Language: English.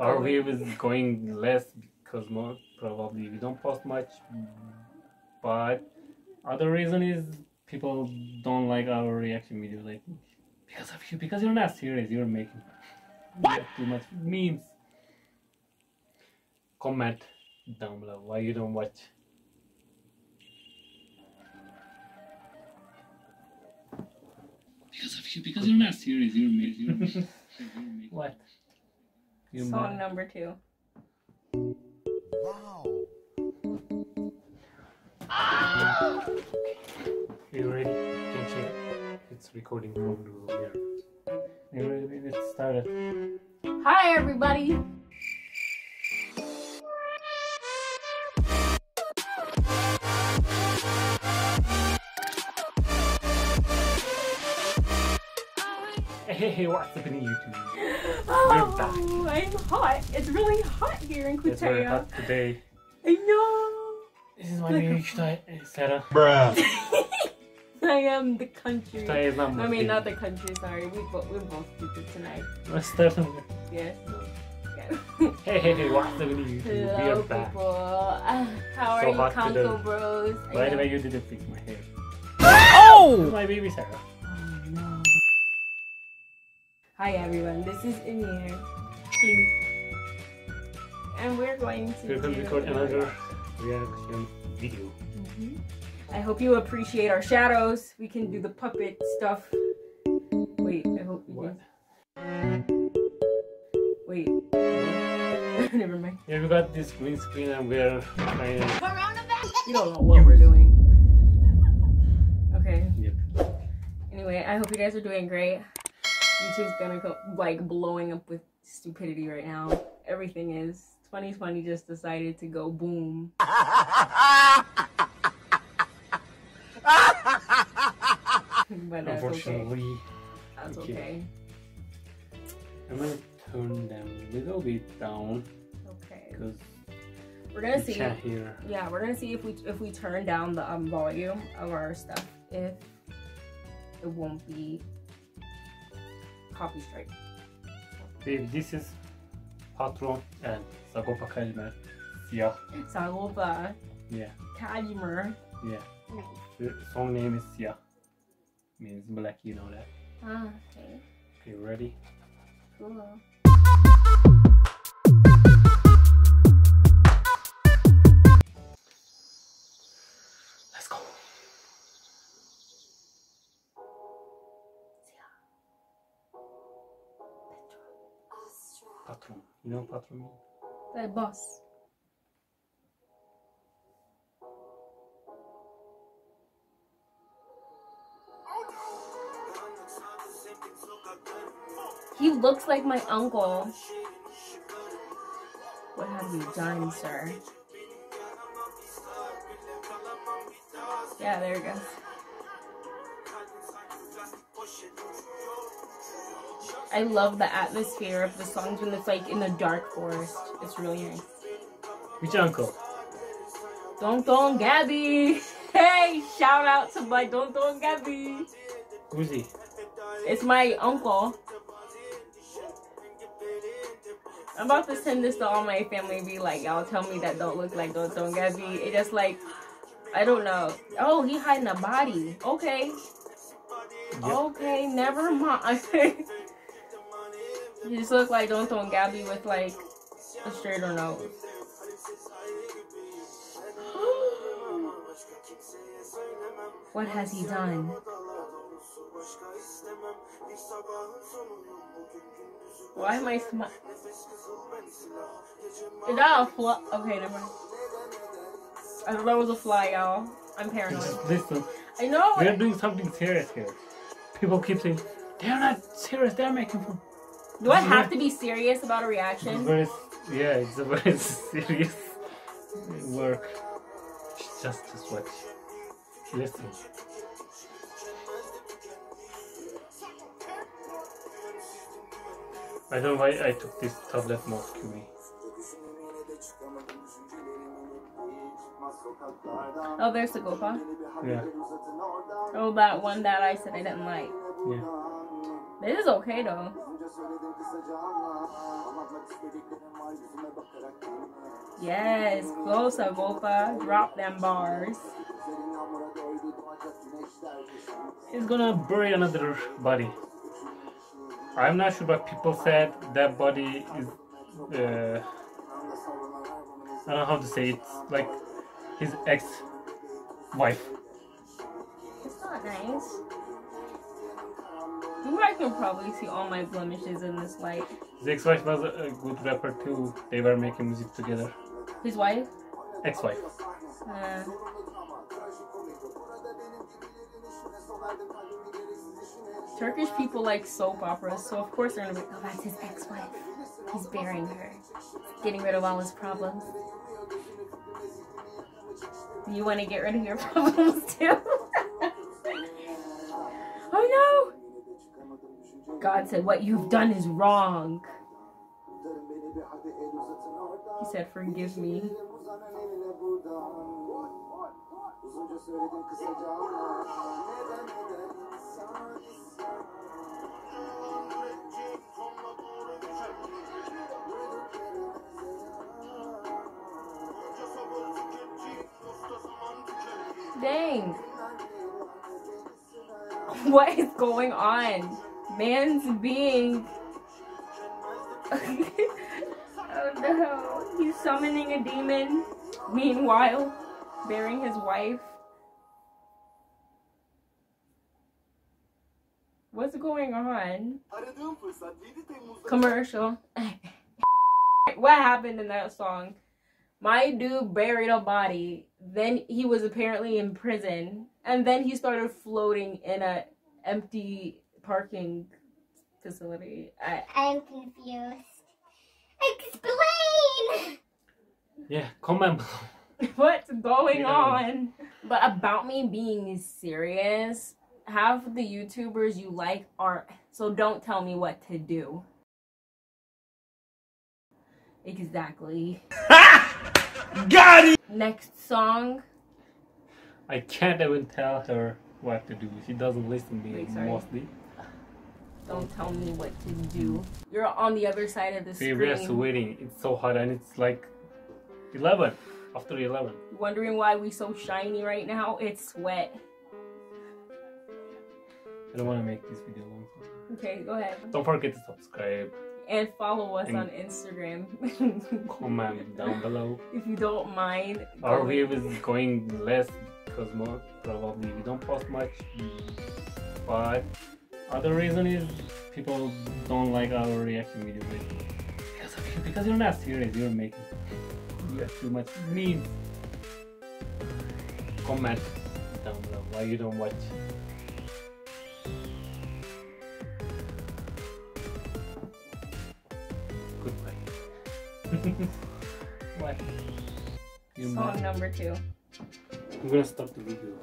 Our wave is going less because more probably we don't post much. But other reason is people don't like our reaction videos. Like because of you, because you're not serious. You're making what? too much memes. Comment down below why you don't watch. Because of you, because you're not serious. You're making. You're making what? You Song number two. Wow. You ready? Can check. It's recording from the room mirror. You ready? Let's start it. Hi, everybody. Hey, hey, what's up in YouTube? Oh, I'm hot. It's really hot here in It's very hot today. I know. This is my Like- baby Shtay. Sarah. Bruh. I am the country. Shtay is not my I mean, baby. not the country. Sorry, we both we both stupid tonight. Let's start from Yes. Hey, hey, hey, what's up in YouTube? We Hello, are back. people. Uh, how are So you, hot Conco today. Bros? I By the way, you didn't fix my hair. Oh! This is my baby Sarah. Hi everyone, this is Amir. And we're going to We're gonna do record another reaction video. Mhm. I hope you appreciate our shadows. We can do the puppet stuff. Wait, I hope you What? Wait. Never mind. Yeah, we got this green screen and we're trying. You don't know what we're doing. Okay. Yep. Anyway, I hope you guys are doing great. YouTube's gonna go like blowing up with stupidity right now. Everything is. 2020 just decided to go boom. but that's okay. Unfortunately, That's Okay. okay. I'm gonna turn them a little bit down Okay. because We're gonna see. Yeah, we're gonna see if we if we turn down the um volume of our stuff if it won't be copy strike. Baby, this is Patron and Sagopa Kajmer. Yeah. Sagopa Yeah, Kajmer. yeah. The song name is Siyah. Means black, you know that. Ah, okay. Okay, ready? Cool. Patron. You know Patron? The boss. He looks like my uncle. What have you done, sir? Yeah, there we go. I love the atmosphere of the songs when it's like in the dark forest. It's really nice. Which uncle? Don Don Gabby! Hey, shout out to my Don Don Gabby! Who's he? It's my uncle. I'm about to send this to all my family. Be like, y'all tell me that don't look like Don Don Gabby. It just like, I don't know. Oh, he hiding a body. Okay, Yep. okay, never mind. he just look like Don Don Gabby with like a straighter nose. What has he done? Why am I smiling? Is that a fly? Okay, never mind. I thought that was a fly, y'all. I'm paranoid. Listen. I know. We are doing something serious here. People keep saying, they're not serious, they're making fun. Do I have to be serious about a reaction? very, yeah, it's a very serious work. Just, just watch. Listen. I don't know why I took this tablet most to me. Oh, there's the Gopa. Yeah, Oh, that one that I said I didn't like. yeah. This is okay though. Yes, close up, Opa. Drop them bars. He's gonna bury another body. I'm not sure, but people said that body is. Uh, I don't know how to say it. It's like his ex-wife. It's not nice. You guys can probably see all my blemishes in this light. His ex-wife was a a good rapper too. They were making music together. His wife? Ex-wife. Uh, Turkish people like soap operas, so of course they're gonna be, oh, that's his ex-wife. He's burying her. Getting rid of all his problems. You want to get rid of your problems too? God said, what you've done is wrong. He said, forgive me. Dang. What is going on? Man's being. oh no. He's summoning a demon. Meanwhile, burying his wife. What's going on? Aradığım fırsat 7 Temmuz'da Commercial. what happened in that song? My dude buried a body. Then he was apparently in prison, and then he started floating in a empty parking facility. I, I'm confused. Explain! Yeah, comment below. what's going Yeah. on? But about me being serious, half of the YouTubers you like aren't. So don't tell me what to do. Exactly. Got it! Next song. I can't even tell her what to do. She doesn't listen to me Wait, sorry. mostly. Don't tell me what to do. You're on the other side of the See, we are screen. sweating. It's so hot and it's like 11. After 11. Wondering why we're so shiny right now? It's sweat. I don't want to make this video long. Okay, go ahead. Don't forget to subscribe, And follow us And- on Instagram. comment down below. if you don't mind. Our view is going less because more probably we don't post much. But other reason is people don't like our reaction videos lately. because of you. Because you're not serious. You're making you have too much memes. Comment down below why you don't watch. Goodbye. what? You Song mad? number two. I'm gonna stop the video.